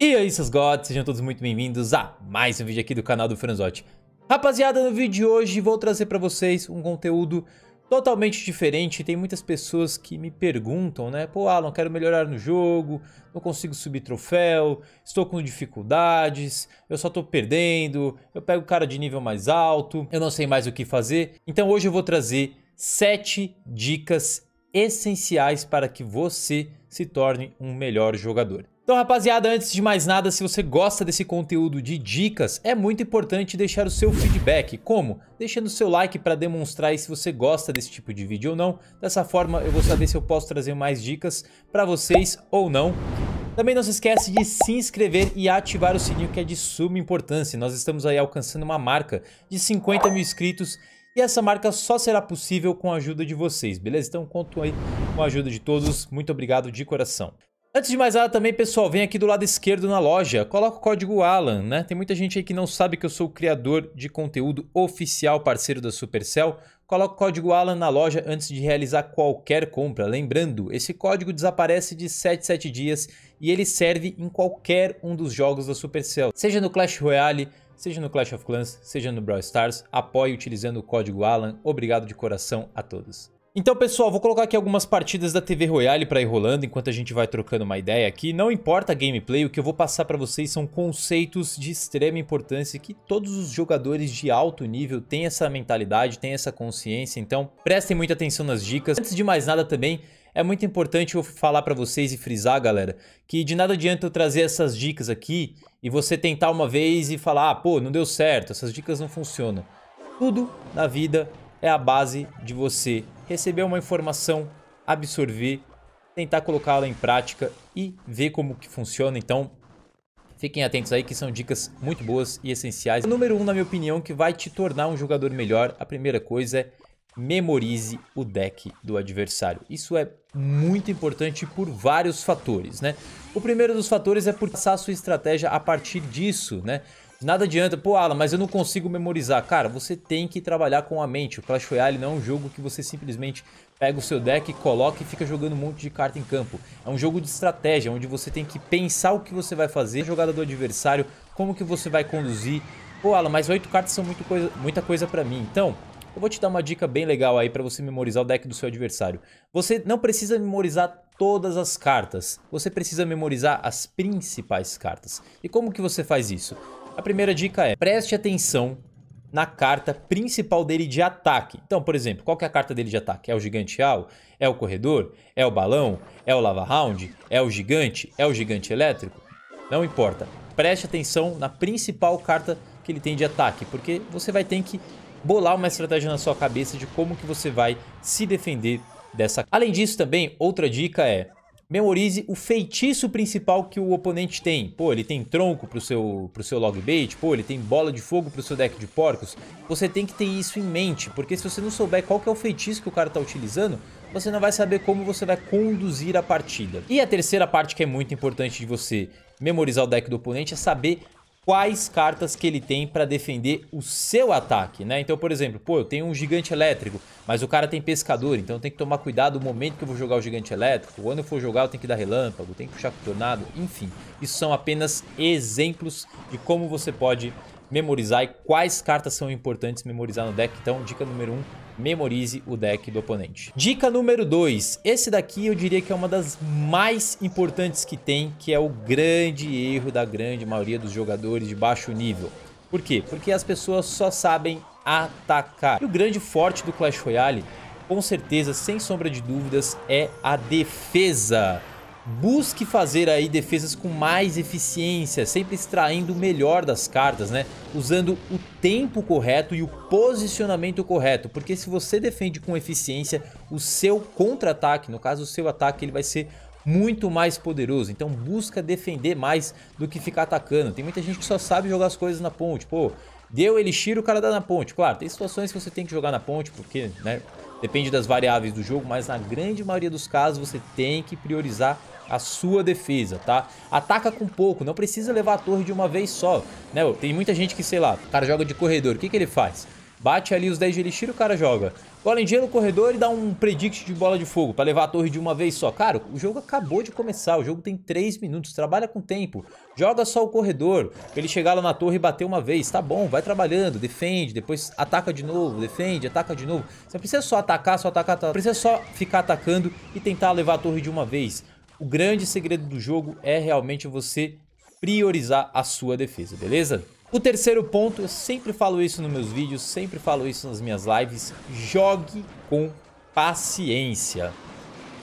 E aí seus gods, sejam todos muito bem-vindos a mais um vídeo aqui do canal do Franzotti. Rapaziada, no vídeo de hoje vou trazer pra vocês um conteúdo totalmente diferente. Tem muitas pessoas que me perguntam, né? Pô, Alan, quero melhorar no jogo, não consigo subir troféu, estou com dificuldades, eu só tô perdendo, eu pego cara de nível mais alto, eu não sei mais o que fazer. Então hoje eu vou trazer 7 dicas essenciais para que você se torne um melhor jogador. Então rapaziada, antes de mais nada, se você gosta desse conteúdo de dicas, é muito importante deixar o seu feedback. Como? Deixando seu like para demonstrar se você gosta desse tipo de vídeo ou não. Dessa forma eu vou saber se eu posso trazer mais dicas para vocês ou não. Também não se esquece de se inscrever e ativar o sininho que é de suma importância. Nós estamos aí alcançando uma marca de 50 mil inscritos e essa marca só será possível com a ajuda de vocês, beleza? Então conto aí com a ajuda de todos. Muito obrigado de coração. Antes de mais nada também, pessoal, vem aqui do lado esquerdo na loja, coloca o código ALAN, né? Tem muita gente aí que não sabe que eu sou o criador de conteúdo oficial parceiro da Supercell. Coloca o código ALAN na loja antes de realizar qualquer compra. Lembrando, esse código desaparece de 7 7 dias e ele serve em qualquer um dos jogos da Supercell. Seja no Clash Royale, seja no Clash of Clans, seja no Brawl Stars, apoie utilizando o código ALAN. Obrigado de coração a todos. Então, pessoal, vou colocar aqui algumas partidas da TV Royale para ir rolando enquanto a gente vai trocando uma ideia aqui. Não importa a gameplay, o que eu vou passar para vocês são conceitos de extrema importância que todos os jogadores de alto nível têm essa mentalidade, têm essa consciência. Então, prestem muita atenção nas dicas. Antes de mais nada também, é muito importante eu falar para vocês e frisar, galera, que de nada adianta eu trazer essas dicas aqui e você tentar uma vez e falar, ah, pô, não deu certo, essas dicas não funcionam. Tudo na vida é a base de você receber uma informação, absorver, tentar colocá-la em prática e ver como que funciona. Então, fiquem atentos aí que são dicas muito boas e essenciais. O número um, na minha opinião, que vai te tornar um jogador melhor, a primeira coisa é memorize o deck do adversário. Isso é muito importante por vários fatores, né? O primeiro dos fatores é por passar sua estratégia a partir disso, né? Nada adianta, pô Alan, mas eu não consigo memorizar. Cara, você tem que trabalhar com a mente. O Clash Royale não é um jogo que você simplesmente pega o seu deck, coloca e fica jogando um monte de carta em campo. É um jogo de estratégia, onde você tem que pensar o que você vai fazer, a jogada do adversário, como que você vai conduzir. Pô Alan, mas oito cartas são muito coisa, muita coisa pra mim. Então, eu vou te dar uma dica bem legal aí pra você memorizar o deck do seu adversário. Você não precisa memorizar todas as cartas, você precisa memorizar as principais cartas. E como que você faz isso? A primeira dica é, preste atenção na carta principal dele de ataque. Então, por exemplo, qual que é a carta dele de ataque? É o Gigante Al? É o Corredor? É o Balão? É o Lava Round? É o Gigante? É o Gigante Elétrico? Não importa. Preste atenção na principal carta que ele tem de ataque, porque você vai ter que bolar uma estratégia na sua cabeça de como que você vai se defender dessa. Além disso também, outra dica é memorize o feitiço principal que o oponente tem. Pô, ele tem tronco pro seu, pro seu log bait, pô, ele tem bola de fogo pro seu deck de porcos. Você tem que ter isso em mente, porque se você não souber qual que é o feitiço que o cara tá utilizando, você não vai saber como você vai conduzir a partida. E a terceira parte que é muito importante de você memorizar o deck do oponente é saber quais cartas que ele tem para defender o seu ataque, né? Então, por exemplo, pô, eu tenho um gigante elétrico, mas o cara tem pescador, então tenho que tomar cuidado no momento que eu vou jogar o gigante elétrico. Quando eu for jogar, eu tenho que dar relâmpago, tenho que puxar com tornado, enfim. Isso são apenas exemplos de como você pode memorizar e quais cartas são importantes memorizar no deck. Então, dica número 1, um, memorize o deck do oponente. Dica número 2, esse daqui eu diria que é uma das mais importantes que tem, que é o grande erro da grande maioria dos jogadores de baixo nível. Por quê? Porque as pessoas só sabem atacar. E o grande forte do Clash Royale, com certeza, sem sombra de dúvidas, é a defesa. Busque fazer aí defesas com mais eficiência, sempre extraindo o melhor das cartas, né? Usando o tempo correto e o posicionamento correto, porque se você defende com eficiência, o seu contra-ataque, no caso o seu ataque, ele vai ser muito mais poderoso. Então busca defender mais do que ficar atacando. Tem muita gente que só sabe jogar as coisas na ponte. Pô, deu elixir, o cara dá na ponte. Claro, tem situações que você tem que jogar na ponte, porque, né, depende das variáveis do jogo, mas na grande maioria dos casos você tem que priorizar a sua defesa, tá? Ataca com pouco, não precisa levar a torre de uma vez só, né? Tem muita gente que, sei lá, o cara joga de corredor, o que, que ele faz? Bate ali os 10 de elixir, o cara joga. Golem de gelo, corredor e dá um predict de bola de fogo pra levar a torre de uma vez só. Cara, o jogo acabou de começar, o jogo tem 3 minutos, trabalha com tempo. Joga só o corredor, ele chegar lá na torre e bater uma vez. Tá bom, vai trabalhando, defende, depois ataca de novo, defende, ataca de novo. Você não precisa só atacar, só atacar, atacar. precisa só ficar atacando e tentar levar a torre de uma vez. O grande segredo do jogo é realmente você priorizar a sua defesa, beleza? O terceiro ponto, eu sempre falo isso nos meus vídeos, sempre falo isso nas minhas lives, jogue com paciência.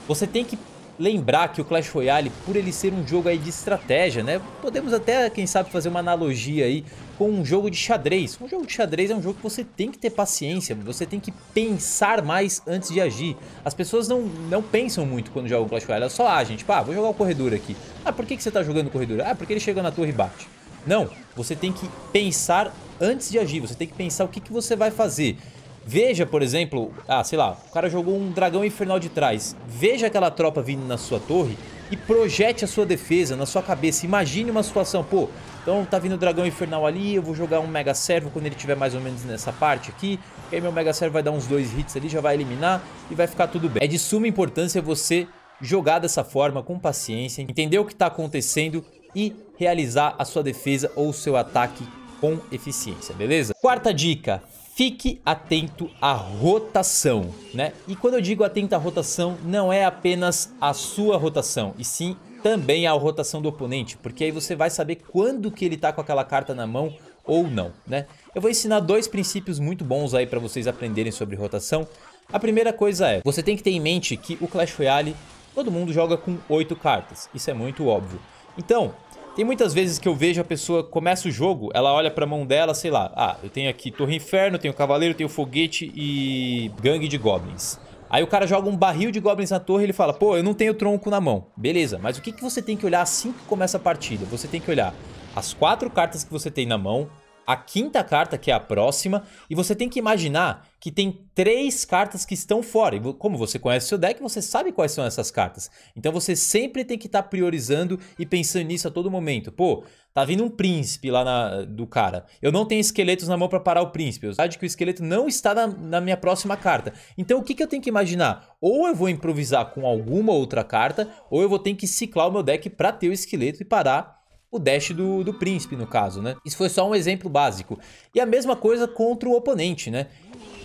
Você tem que lembrar que o Clash Royale, por ele ser um jogo aí de estratégia, né? Podemos até, quem sabe, fazer uma analogia aí com um jogo de xadrez. Um jogo de xadrez é um jogo que você tem que ter paciência, você tem que pensar mais antes de agir. As pessoas não, não pensam muito quando jogam Clash Royale, elas só agem, tipo, ah, vou jogar o corredor aqui. Ah, por que, que você tá jogando corredor? Ah, porque ele chega na torre e bate. Não, você tem que pensar antes de agir, você tem que pensar o que, que você vai fazer. Veja, por exemplo, ah, sei lá, o cara jogou um dragão infernal de trás. Veja aquela tropa vindo na sua torre e projete a sua defesa na sua cabeça. Imagine uma situação, pô, então tá vindo o dragão infernal ali, eu vou jogar um mega servo quando ele estiver mais ou menos nessa parte aqui. E aí meu mega servo vai dar uns dois hits ali, já vai eliminar e vai ficar tudo bem. É de suma importância você jogar dessa forma, com paciência, entender o que está acontecendo e realizar a sua defesa ou seu ataque com eficiência, beleza? Quarta dica, fique atento à rotação, né? E quando eu digo atento à rotação, não é apenas a sua rotação, e sim também a rotação do oponente, porque aí você vai saber quando que ele tá com aquela carta na mão ou não, né? Eu vou ensinar dois princípios muito bons aí para vocês aprenderem sobre rotação. A primeira coisa é, você tem que ter em mente que o Clash Royale, todo mundo joga com oito cartas, isso é muito óbvio. Então, tem muitas vezes que eu vejo a pessoa começa o jogo, ela olha pra mão dela, sei lá, ah, eu tenho aqui Torre Inferno, tenho Cavaleiro, tenho Foguete e Gangue de Goblins. Aí o cara joga um barril de goblins na torre e ele fala, pô, eu não tenho tronco na mão. Beleza, mas o que, que você tem que olhar assim que começa a partida? Você tem que olhar as quatro cartas que você tem na mão, a quinta carta, que é a próxima, e você tem que imaginar que tem três cartas que estão fora. E como você conhece o seu deck, você sabe quais são essas cartas. Então você sempre tem que estar tá priorizando e pensando nisso a todo momento. Pô, tá vindo um príncipe lá na, do cara. Eu não tenho esqueletos na mão para parar o príncipe. Eu sei que o esqueleto não está na, na minha próxima carta. Então o que, que eu tenho que imaginar? Ou eu vou improvisar com alguma outra carta, ou eu vou ter que ciclar o meu deck para ter o esqueleto e parar o dash do, do príncipe, no caso, né? Isso foi só um exemplo básico. E a mesma coisa contra o oponente, né?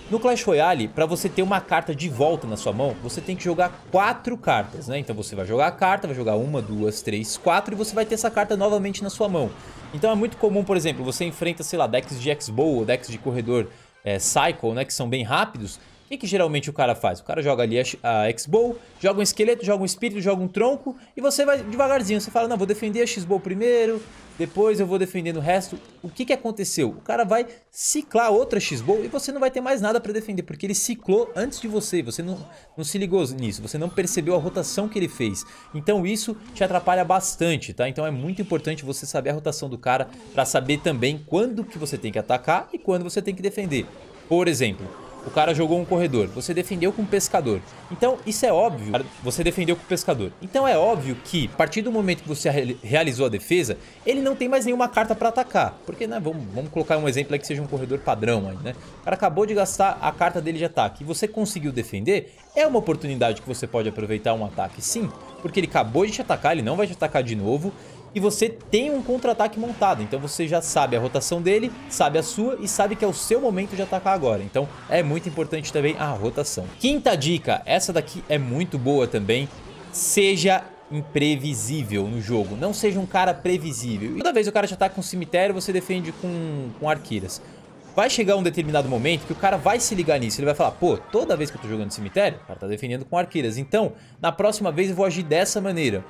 No Clash Royale, para você ter uma carta de volta na sua mão, você tem que jogar quatro cartas, né? Então você vai jogar a carta, vai jogar uma, duas, três, quatro e você vai ter essa carta novamente na sua mão. Então é muito comum, por exemplo, você enfrenta, sei lá, decks de X-Bow ou decks de corredor é, Cycle, né? Que são bem rápidos que, que geralmente o cara faz? O cara joga ali a, a X-Bow, joga um esqueleto, joga um espírito, joga um tronco e você vai devagarzinho. Você fala, não, vou defender a X-Bow primeiro, depois eu vou defendendo o resto. O que, que aconteceu? O cara vai ciclar outra X-Bow e você não vai ter mais nada para defender, porque ele ciclou antes de você. Você não, não se ligou nisso, você não percebeu a rotação que ele fez. Então isso te atrapalha bastante, tá? Então é muito importante você saber a rotação do cara para saber também quando que você tem que atacar e quando você tem que defender. Por exemplo, o cara jogou um corredor, você defendeu com um pescador. Então, isso é óbvio, você defendeu com o pescador. Então é óbvio que, a partir do momento que você realizou a defesa, ele não tem mais nenhuma carta para atacar. Porque, né, vamos, vamos colocar um exemplo aí que seja um corredor padrão aí, né? O cara acabou de gastar a carta dele de ataque e você conseguiu defender, é uma oportunidade que você pode aproveitar um ataque sim, porque ele acabou de te atacar, ele não vai te atacar de novo, e você tem um contra-ataque montado. Então você já sabe a rotação dele, sabe a sua e sabe que é o seu momento de atacar agora. Então é muito importante também a rotação. Quinta dica, essa daqui é muito boa também. Seja imprevisível no jogo. Não seja um cara previsível. Toda vez o cara já tá com cemitério, você defende com, com. Vai chegar um determinado momento que o cara vai se ligar nisso. Ele vai falar, pô, toda vez que eu tô jogando cemitério, o cara tá defendendo com arqueiras. Então, na próxima vez eu vou agir dessa maneira.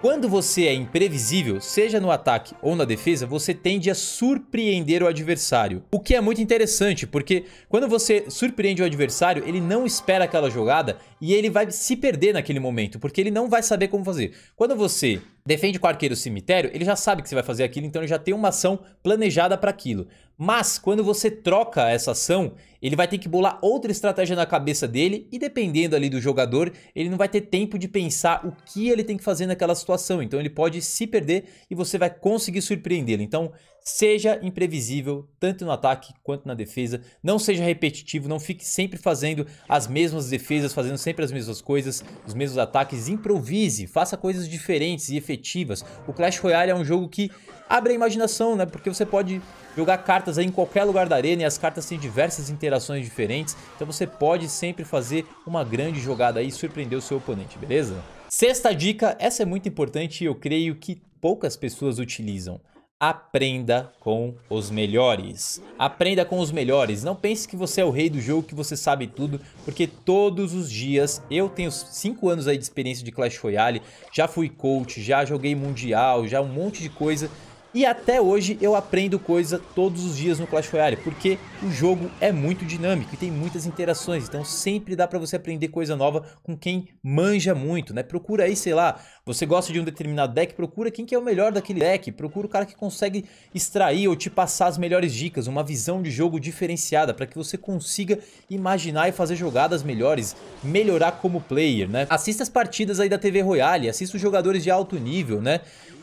Quando você é imprevisível, seja no ataque ou na defesa, você tende a surpreender o adversário. O que é muito interessante, porque quando você surpreende o adversário, ele não espera aquela jogada e ele vai se perder naquele momento, porque ele não vai saber como fazer. Quando você defende com arqueiro cemitério, ele já sabe que você vai fazer aquilo, então ele já tem uma ação planejada para aquilo. Mas quando você troca essa ação, ele vai ter que bolar outra estratégia na cabeça dele e dependendo ali do jogador, ele não vai ter tempo de pensar o que ele tem que fazer naquela situação. Então ele pode se perder e você vai conseguir surpreendê-lo. Então Seja imprevisível, tanto no ataque quanto na defesa. Não seja repetitivo, não fique sempre fazendo as mesmas defesas, fazendo sempre as mesmas coisas, os mesmos ataques. Improvise, faça coisas diferentes e efetivas. O Clash Royale é um jogo que abre a imaginação, né? Porque você pode jogar cartas em qualquer lugar da arena e as cartas têm diversas interações diferentes. Então você pode sempre fazer uma grande jogada aí e surpreender o seu oponente, beleza? Sexta dica, essa é muito importante e eu creio que poucas pessoas utilizam. Aprenda com os melhores. Aprenda com os melhores. Não pense que você é o rei do jogo, que você sabe tudo, porque todos os dias, eu tenho 5 anos aí de experiência de Clash Royale, já fui coach, já joguei mundial, já um monte de coisa e até hoje eu aprendo coisa todos os dias no Clash Royale, porque o jogo é muito dinâmico e tem muitas interações, então sempre dá pra você aprender coisa nova com quem manja muito, né? Procura aí, sei lá, você gosta de um determinado deck, procura quem que é o melhor daquele deck, procura o cara que consegue extrair ou te passar as melhores dicas, uma visão de jogo diferenciada, para que você consiga imaginar e fazer jogadas melhores, melhorar como player, né? Assista as partidas aí da TV Royale, assista os jogadores de alto nível, né?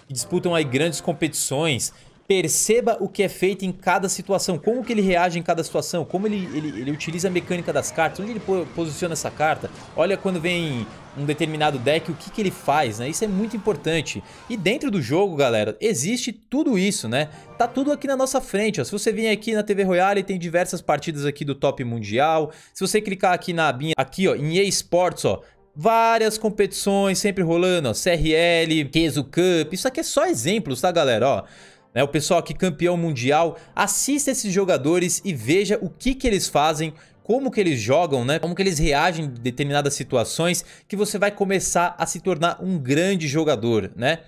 Disputam aí grandes competições, perceba o que é feito em cada situação, como que ele reage em cada situação, como ele, ele, ele utiliza a mecânica das cartas, onde ele posiciona essa carta, olha quando vem um determinado deck, o que, que ele faz, né? Isso é muito importante. E dentro do jogo, galera, existe tudo isso, né? Tá tudo aqui na nossa frente, ó. Se você vir aqui na TV Royale, tem diversas partidas aqui do top mundial. Se você clicar aqui na abinha, aqui ó, em eSports, ó, Várias competições sempre rolando, ó, CRL, Keso Cup, isso aqui é só exemplos, tá galera, ó. Né, o pessoal aqui campeão mundial, assista esses jogadores e veja o que que eles fazem, como que eles jogam, né? Como que eles reagem em determinadas situações, que você vai começar a se tornar um grande jogador, né?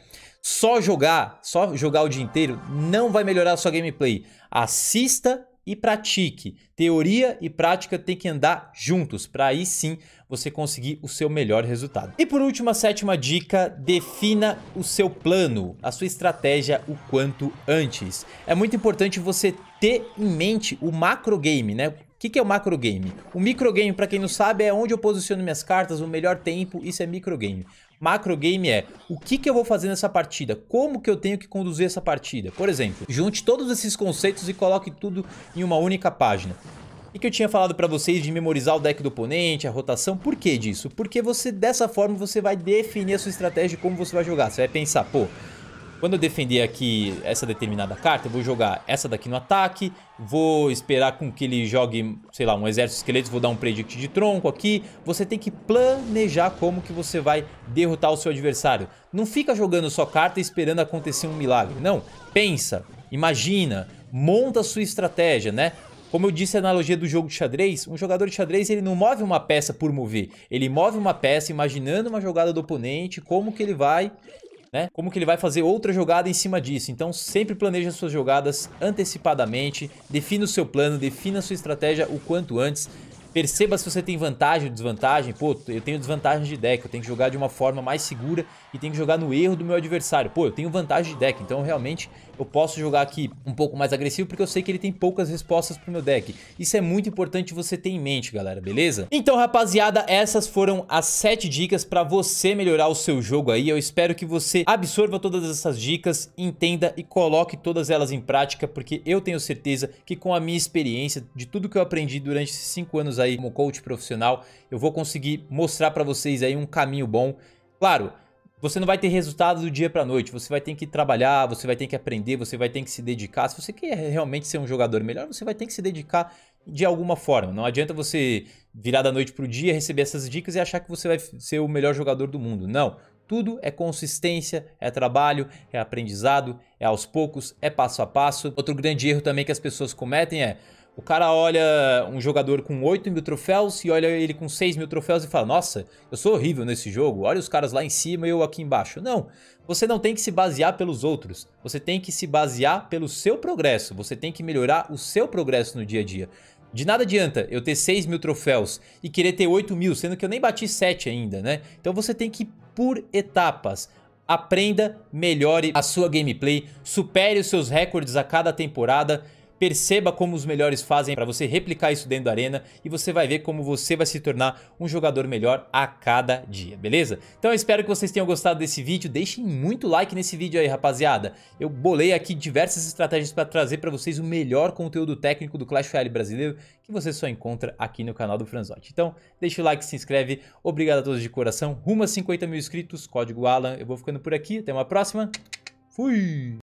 Só jogar, só jogar o dia inteiro não vai melhorar a sua gameplay. Assista e pratique. Teoria e prática têm que andar juntos, para aí sim você conseguir o seu melhor resultado. E por último, a sétima dica, defina o seu plano, a sua estratégia o quanto antes. É muito importante você ter em mente o macro game, né? O que, que é o macro game? O micro game, para quem não sabe, é onde eu posiciono minhas cartas, o melhor tempo, isso é micro game. Macro game é o que, que eu vou fazer nessa partida, como que eu tenho que conduzir essa partida. Por exemplo, junte todos esses conceitos e coloque tudo em uma única página. E que eu tinha falado para vocês de memorizar o deck do oponente, a rotação, por que disso? Porque você dessa forma você vai definir a sua estratégia de como você vai jogar. Você vai pensar, pô, quando eu defender aqui essa determinada carta, eu vou jogar essa daqui no ataque, vou esperar com que ele jogue, sei lá, um exército de esqueletos, vou dar um predict de tronco aqui. Você tem que planejar como que você vai derrotar o seu adversário. Não fica jogando sua carta esperando acontecer um milagre, não. Pensa, imagina, monta a sua estratégia, né? Como eu disse a analogia do jogo de xadrez, um jogador de xadrez ele não move uma peça por mover, ele move uma peça imaginando uma jogada do oponente, como que ele vai né? Como que ele vai fazer outra jogada em cima disso. Então sempre planeje as suas jogadas antecipadamente, defina o seu plano, defina a sua estratégia o quanto antes. Perceba se você tem vantagem ou desvantagem. Pô, eu tenho desvantagem de deck, eu tenho que jogar de uma forma mais segura e tenho que jogar no erro do meu adversário. Pô, eu tenho vantagem de deck, então realmente eu posso jogar aqui um pouco mais agressivo porque eu sei que ele tem poucas respostas pro meu deck. Isso é muito importante você ter em mente, galera, beleza? Então, rapaziada, essas foram as 7 dicas para você melhorar o seu jogo aí. Eu espero que você absorva todas essas dicas, entenda e coloque todas elas em prática, porque eu tenho certeza que com a minha experiência, de tudo que eu aprendi durante esses 5 anos aí como coach profissional, eu vou conseguir mostrar para vocês aí um caminho bom. Claro, você não vai ter resultado do dia para noite, você vai ter que trabalhar, você vai ter que aprender, você vai ter que se dedicar. Se você quer realmente ser um jogador melhor, você vai ter que se dedicar de alguma forma. Não adianta você virar da noite pro dia, receber essas dicas e achar que você vai ser o melhor jogador do mundo. Não. Tudo é consistência, é trabalho, é aprendizado, é aos poucos, é passo a passo. Outro grande erro também que as pessoas cometem é o cara olha um jogador com 8 mil troféus e olha ele com 6 mil troféus e fala Nossa, eu sou horrível nesse jogo, olha os caras lá em cima e eu aqui embaixo. Não, você não tem que se basear pelos outros, você tem que se basear pelo seu progresso, você tem que melhorar o seu progresso no dia a dia. De nada adianta eu ter 6 mil troféus e querer ter 8 mil, sendo que eu nem bati 7 ainda, né? Então você tem que ir por etapas. Aprenda, melhore a sua gameplay, supere os seus recordes a cada temporada perceba como os melhores fazem para você replicar isso dentro da arena e você vai ver como você vai se tornar um jogador melhor a cada dia, beleza? Então eu espero que vocês tenham gostado desse vídeo, deixem muito like nesse vídeo aí rapaziada. Eu bolei aqui diversas estratégias para trazer para vocês o melhor conteúdo técnico do Clash Royale brasileiro que você só encontra aqui no canal do Franzotti. Então deixa o like, se inscreve, obrigado a todos de coração, rumo a 50 mil inscritos, código ALAN, eu vou ficando por aqui, até uma próxima, fui!